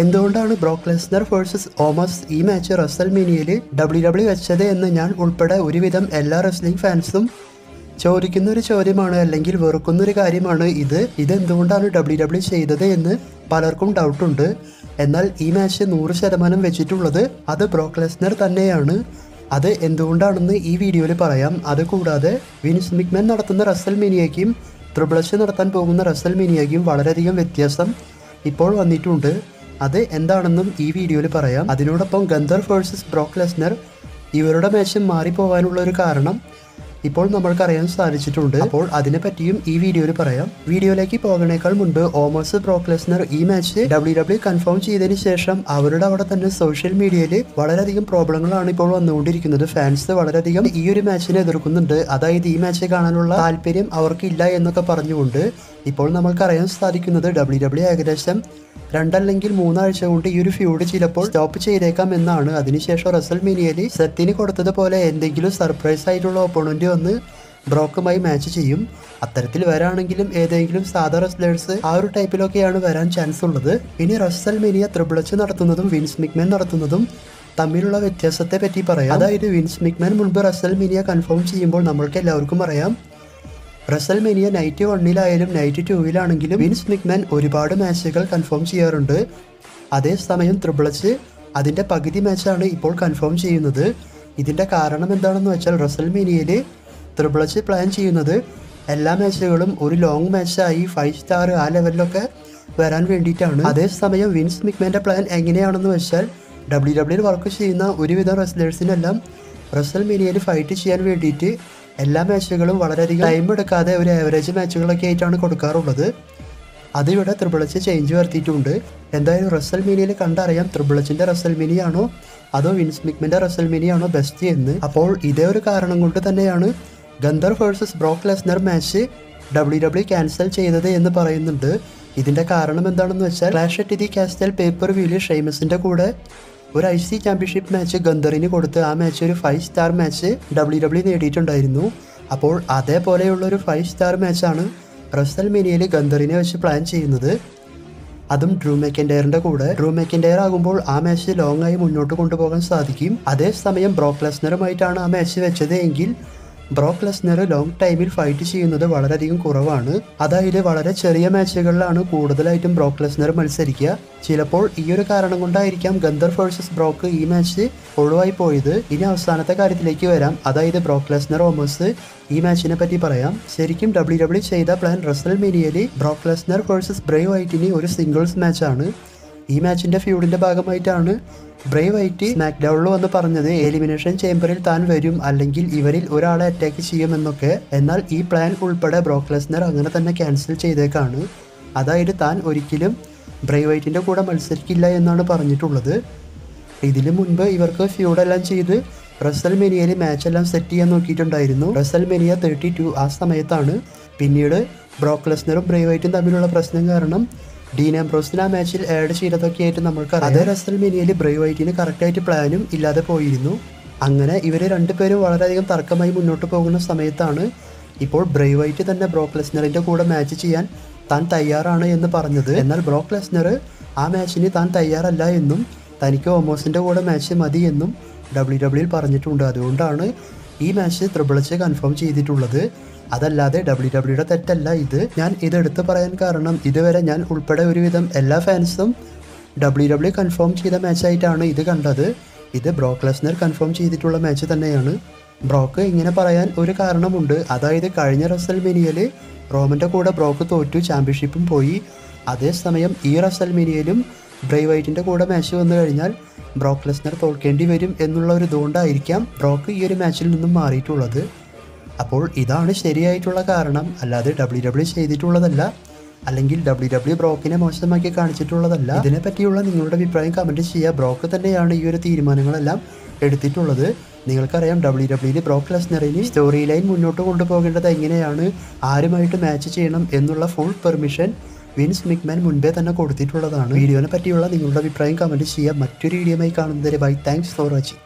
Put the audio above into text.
എന്തുകൊണ്ടാണ് ബ്രോക്ക് Lesnar versus Omos ഈ match റസൽ മിനിയിൽ ഡബ്ല്യു ഡബ്ല്യു വെച്ചത് എന്ന് ഞാൻ ഉൾപ്പെടെ ഒരുവിധം എല്ലാ റെസ്ലിംഗ് ഫാൻസും ചോദിക്കുന്ന ഒരു ചോദ്യമാണ് അല്ലെങ്കിൽ വെറുക്കുന്ന ഒരു കാര്യമാണ് ഇത്. ഇതെന്തുകൊണ്ടാണ് ഡബ്ല്യു ഡബ്ല്യു ചെയ്തത് എന്ന് പലർക്കും ഡൗട്ടുണ്ട് എന്നാൽ ഈ മാച്ച് നൂറ് ശതമാനം വെച്ചിട്ടുള്ളത് അത് ബ്രോക്ക് ലെസ്നർ തന്നെയാണ്. അത് എന്തുകൊണ്ടാണെന്ന് ഈ വീഡിയോയിൽ പറയാം. അതുകൂടാതെ വിൻസ് മിക്മാൻ നടത്തുന്ന റസൽ മിനിയയ്ക്കും ത്രിബിളച്ച് നടത്താൻ പോകുന്ന റസൽ മിനിയയ്ക്കും വളരെയധികം വ്യത്യാസം ഇപ്പോൾ വന്നിട്ടുണ്ട്. അത് എന്താണെന്നും ഈ വീഡിയോയിൽ പറയാം. അതിനോടൊപ്പം ഗന്ധർ വേഴ്സസ് ബ്രോക്ക് ലെസ്നർ ഇവരുടെ മാച്ച് മാറിപ്പോവാനുള്ള ഒരു കാരണം ഇപ്പോൾ നമ്മൾക്കറിയാൻ സാധിച്ചിട്ടുണ്ട്. അപ്പോൾ അതിനെ പറ്റിയും ഈ വീഡിയോയിൽ പറയാം. വീഡിയോയിലേക്ക് പോകണേക്കാൾ മുൻപ് ഓമസ് പ്രോക്ലെസ്നർ ഈ മാച്ച് ഡബ്ല്യു ഡബ്ല്യു കൺഫേം ചെയ്തതിന് ശേഷം അവരുടെ അവിടെ തന്നെ സോഷ്യൽ മീഡിയയിൽ വളരെയധികം പ്രോബ്ലങ്ങളാണ് ഇപ്പോൾ വന്നുകൊണ്ടിരിക്കുന്നത്. ഫാൻസ് വളരെയധികം ഈ ഒരു മാച്ചിനെ എതിർക്കുന്നുണ്ട്. അതായത് ഈ മാച്ച് കാണാനുള്ള താല്പര്യം അവർക്കില്ല എന്നൊക്കെ പറഞ്ഞുകൊണ്ട് ഇപ്പോൾ നമ്മൾക്കറിയാൻ സാധിക്കുന്നത് ഡബ്ല്യു ഡബ്ല്യു ഏകദേശം രണ്ടല്ലെങ്കിൽ മൂന്നാഴ്ച കൊണ്ട് ഈ ഒരു ഫ്യൂഡ് ചിലപ്പോൾ സ്റ്റോപ്പ് ചെയ്തേക്കാം എന്നാണ്. അതിനുശേഷം റസൽ മിനിയയിൽ സെത്തിന് കൊടുത്തതുപോലെ എന്തെങ്കിലും സർപ്രൈസ് ആയിട്ടുള്ള ഓപ്പോണന്റ് വന്ന് ബ്രോക്കുമായി മാച്ച് ചെയ്യും. അത്തരത്തിൽ വരാണെങ്കിലും ഏതെങ്കിലും സാധാ റെസ്ലേഴ്സ് ആ ഒരു ടൈപ്പിലൊക്കെയാണ് വരാൻ ചാൻസ് ഉള്ളത്. ഇനി റസൽ മിനിയ ത്രിബിളച്ച് നടത്തുന്നതും വിൻസ് മിക്മാൻ നടത്തുന്നതും തമ്മിലുള്ള വ്യത്യാസത്തെ പറ്റി പറയാം. അതായത് വിൻസ് മിക്മാൻ മുൻപ് റസൽ മെനിയ കൺഫേം ചെയ്യുമ്പോൾ നമ്മൾക്ക് എല്ലാവർക്കും അറിയാം. റസൽ മെനിയ നൈറ്റ് വണ്ണിലായാലും നൈറ്റ് ടൂവിലാണെങ്കിലും വിൻസ് മിക്മാൻ ഒരുപാട് മാച്ചുകൾ കൺഫേം ചെയ്യാറുണ്ട്. അതേസമയം ത്രിബിളച്ച് അതിന്റെ പകുതി മാച്ചാണ് ഇപ്പോൾ കൺഫേം ചെയ്യുന്നത്. ഇതിന്റെ കാരണം എന്താണെന്ന് വെച്ചാൽ റസൽ മീനിയയിൽ ത്രിബിളച്ച് പ്ലാൻ ചെയ്യുന്നത് എല്ലാ മാച്ചുകളും ഒരു ലോങ് മാച്ചായി ഫൈവ് സ്റ്റാർ ആ ലെവലിലൊക്കെ വരാൻ വേണ്ടിയിട്ടാണ്. അതേസമയം വിൻസ് മിക്മാന്റെ പ്ലാൻ എങ്ങനെയാണെന്ന് വെച്ചാൽ ഡബ്ല്യു ഡബ്ല്യു വർക്ക് ചെയ്യുന്ന ഒരുവിധം റെസ്ലേഴ്സിനെല്ലാം റസൽ മീനിയയിൽ ഫൈറ്റ് ചെയ്യാൻ വേണ്ടിയിട്ട് എല്ലാ മാച്ചുകളും വളരെയധികം ടൈം എടുക്കാതെ ഒരു ആവറേജ് മാച്ചുകളൊക്കെ ആയിട്ടാണ് കൊടുക്കാറുള്ളത്. അതിവിടെ ത്രിബിളച്ച് ചേഞ്ച് വരുത്തിയിട്ടുണ്ട്. എന്തായാലും റസൽ മിനിയിൽ കണ്ടറിയാം ത്രിബിളച്ചിന്റെ റസൽ മിനിയാണോ അതോ വിൻസ് മിക്മിന്റെ റസൽ മിനിയാണോ ബെസ്റ്റ് എന്ന്. അപ്പോൾ ഇതേ ഒരു കാരണം കൊണ്ട് തന്നെയാണ് Gunther versus Brock Lesnar match W W cancel ചെയ്തത് എന്ന് പറയുന്നുണ്ട്. ഇതിന്റെ കാരണം എന്താണെന്ന് വെച്ചാൽ ക്ലാഷ് അറ്റ് ദി കാസ്റ്റൽ പേപ്പർ വ്യൂൽ ഷെയ്മസിന്റെ കൂടെ ഒരു ഐ സി ചാമ്പ്യൻഷിപ്പ് മാച്ച് ഗന്ധറിന് കൊടുത്ത് ആ മാച്ച് ഒരു five star match W W നേടിയിട്ടുണ്ടായിരുന്നു. അപ്പോൾ അതേപോലെയുള്ള ഒരു ഫൈവ് സ്റ്റാർ മാച്ചാണ് റസൽ മിനിയിൽ ഗന്ധറിനെ വെച്ച് പ്ലാൻ ചെയ്യുന്നത്. അതും ഡ്രൂ മെക്കൻഡയറിന്റെ കൂടെ. ഡ്രൂ മെക്കൻഡയർ ആകുമ്പോൾ ആ മാച്ച് ലോങ് ആയി മുന്നോട്ട് കൊണ്ടുപോകാൻ സാധിക്കും. അതേസമയം ബ്രോക്ക് ലെസ്നറുമായിട്ടാണ് ആ മാച്ച് വെച്ചത് എങ്കിൽ ബ്രോക്ക് ലെസ്നർ ലോങ് ടൈമിൽ ഫൈറ്റ് ചെയ്യുന്നത് വളരെയധികം കുറവാണ്. അതായത് വളരെ ചെറിയ മാച്ചുകളിലാണ് കൂടുതലായിട്ടും ബ്രോക്ക് ലെസ്നർ മത്സരിക്കുക. ചിലപ്പോൾ ഈ ഒരു കാരണം കൊണ്ടായിരിക്കാം ഗന്ധർ വേഴ്സസ് ബ്രോക്ക് ഈ മാച്ച് ഒഴിവായി പോയത്. ഇനി അവസാനത്തെ കാര്യത്തിലേക്ക് വരാം. അതായത് ബ്രോക്ക് ലെസ്നർ ഓമേഴ്സ് ഈ മാച്ചിനെ പറ്റി പറയാം. ശരിക്കും ഡബ്ല്യു ഡബ്ല്യു ചെയ്ത പ്ലാൻ റസൽ മീനിയയിൽ ബ്രോക്ക് ലെസ്നർ വേഴ്സസ് ബ്രേവ് വൈറ്റിനി ഒരു സിംഗിൾസ് മാച്ചാണ് ഈ മാച്ചിന്റെ ഫ്യൂഡിന്റെ ഭാഗമായിട്ടാണ് ബ്രേവ് വൈറ്റ് സ്മാക്ക് ഡൗണിൽ വന്ന് പറഞ്ഞത് എലിമിനേഷൻ ചേംബറിൽ താൻ വരും അല്ലെങ്കിൽ ഇവരിൽ ഒരാളെ അറ്റാക്ക് ചെയ്യുമെന്നൊക്കെ. എന്നാൽ ഈ പ്ലാൻ ഉൾപ്പെടെ ബ്രോക്ലെസ്നർ അങ്ങനെ തന്നെ ക്യാൻസൽ ചെയ്തേക്കാണ്. അതായത് താൻ ഒരിക്കലും ബ്രേവ് കൂടെ മത്സരിക്കില്ല എന്നാണ് പറഞ്ഞിട്ടുള്ളത്. ഇതിനു മുൻപ് ഇവർക്ക് ഫ്യൂഡെല്ലാം ചെയ്ത് റസൽ മെനിയയിൽ മാച്ചെല്ലാം സെറ്റ് ചെയ്യാൻ നോക്കിയിട്ടുണ്ടായിരുന്നു. റസൽ മെനിയ തേർട്ടി ടു ആ സമയത്താണ്. പിന്നീട് ബ്രോക്ലെസ്നറും ബ്രേവൈറ്റും തമ്മിലുള്ള പ്രശ്നം കാരണം ഡീൻ ആംബ്രോസിന് ആ മാച്ചിൽ ആഡ് ചെയ്തതൊക്കെ ആയിട്ട് നമ്മൾക്ക് അതേ റസൽ മിനിയിൽ ബ്രേവ് വൈറ്റിന് കറക്റ്റായിട്ട് പ്ലാനും ഇല്ലാതെ പോയിരുന്നു. അങ്ങനെ ഇവർ രണ്ടുപേരും വളരെയധികം തർക്കമായി മുന്നോട്ട് പോകുന്ന സമയത്താണ് ഇപ്പോൾ ബ്രേവൈറ്റ് തന്നെ ബ്രോക്ക് ലെസ്നറിന്റെ കൂടെ മാച്ച് ചെയ്യാൻ താൻ തയ്യാറാണ് എന്ന് പറഞ്ഞത്. എന്നാൽ ബ്രോക്ക് ലെസ്നർ ആ മാച്ചിന് താൻ തയ്യാറല്ല എന്നും തനിക്ക് ഒമോസിന്റെ കൂടെ മാച്ച് മതി എന്നും ഡബ്ല്യു ഡബ്ല്യുയിൽ പറഞ്ഞിട്ടുണ്ട്. അതുകൊണ്ടാണ് ഈ മാച്ച് ത്രിബിൾ എച്ച് കൺഫേം ചെയ്തിട്ടുള്ളത്. അതല്ലാതെ ഡബ്ല്യു ഡബ്ല്യുടെ തെറ്റല്ല ഇത്. ഞാൻ ഇത് എടുത്തു പറയാൻ കാരണം ഇതുവരെ ഞാൻ ഉൾപ്പെടെ ഒരുവിധം എല്ലാ ഫാൻസും ഡബ്ല്യു ഡബ്ല്യു കൺഫേം ചെയ്ത മാച്ചായിട്ടാണ് ഇത് കണ്ടത്. ഇത് ബ്രോക്ക് ലെസ്നർ കൺഫേം ചെയ്തിട്ടുള്ള മാച്ച് തന്നെയാണ്. ബ്രോക്ക് ഇങ്ങനെ പറയാൻ ഒരു കാരണമുണ്ട്. അതായത് കഴിഞ്ഞ റസൽ മിനിയൽ റോമന്റെ കൂടെ ബ്രോക്ക് തോറ്റു ചാമ്പ്യൻഷിപ്പും പോയി. അതേസമയം ഈ റസൽ ബ്രേവ് വൈറ്റിന്റെ കൂടെ മാച്ച് വന്നു കഴിഞ്ഞാൽ ബ്രോക്ക് ലെസ്നർ തോൽക്കേണ്ടി വരും എന്നുള്ള ഒരു ഇതുകൊണ്ടായിരിക്കാം ബ്രോക്ക് ഈ ഒരു മാച്ചിൽ നിന്നും മാറിയിട്ടുള്ളത്. അപ്പോൾ ഇതാണ് ശരിയായിട്ടുള്ള കാരണം. അല്ലാതെ ഡബ്ല്യു ഡബ്ല്യു ചെയ്തിട്ടുള്ളതല്ല. അല്ലെങ്കിൽ ഡബ്ല്യു ഡബ്ല്യു ബ്രോക്കിനെ മോശമാക്കി കാണിച്ചിട്ടുള്ളതല്ല. ഇതിനെ പറ്റിയുള്ള നിങ്ങളുടെ അഭിപ്രായം കമന്റ് ചെയ്യുക. ബ്രോക്ക് തന്നെയാണ് ഈ ഒരു തീരുമാനങ്ങളെല്ലാം എടുത്തിട്ടുള്ളത്. നിങ്ങൾക്കറിയാം ഡബ്ല്യു ഡബ്ല്യുയിൽ ബ്രോക്ക് ലെസ്നറിന് സ്റ്റോറി ലൈൻ മുന്നോട്ട് കൊണ്ടുപോകേണ്ടത് എങ്ങനെയാണ്? ആരുമായിട്ട് മാച്ച് ചെയ്യണം എന്നുള്ള ഫുൾ പെർമിഷൻ വിൻസ് മിക്മാൻ മുൻപേ തന്നെ കൊടുത്തിട്ടുള്ളതാണ്. വീഡിയോനെ പറ്റിയുള്ള നിങ്ങളുടെ അഭിപ്രായം കമന്റ് ചെയ്യുക മറ്റൊരു വീഡിയോയുമായി കാണുന്നതിന് ബൈ താങ്ക്സ് ഫോർ വാച്ചിങ്